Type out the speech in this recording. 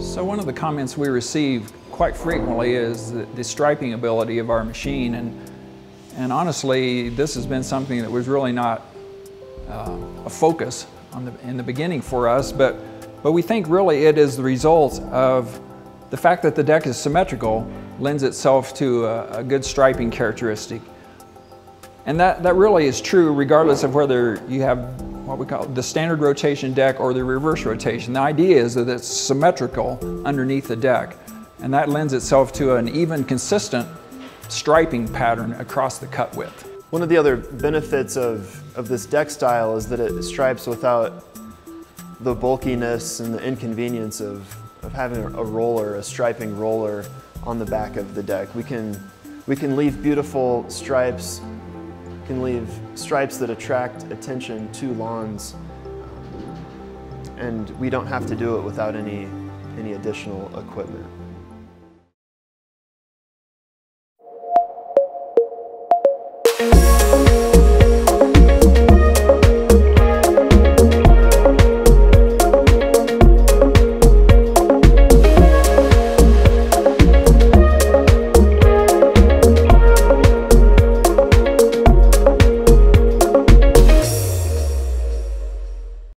So one of the comments we receive quite frequently is the, the striping ability of our machine and and honestly this has been something that was really not uh, a focus the, in the beginning for us but but we think really it is the result of the fact that the deck is symmetrical lends itself to a, a good striping characteristic. And that, that really is true regardless of whether you have what we call the standard rotation deck or the reverse rotation. The idea is that it's symmetrical underneath the deck and that lends itself to an even consistent striping pattern across the cut width. One of the other benefits of, of this deck style is that it stripes without the bulkiness and the inconvenience of, of having a roller, a striping roller on the back of the deck. We can, we can leave beautiful stripes can leave stripes that attract attention to lawns um, and we don't have to do it without any, any additional equipment.